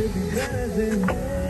could be present.